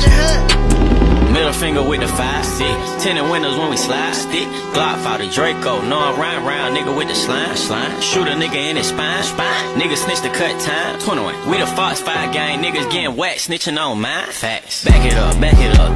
hold your. Middle finger with the five six. Tinted windows when we slide stick. Glock out the Draco. No, I'm round round nigga with the slime. Slime. Shoot a nigga in his spine. Spine. Nigga snitch the cut time. 21. We the Fox 5 gang. Niggas getting wet. Snitching on mine. Facts. Back it up. Back it up.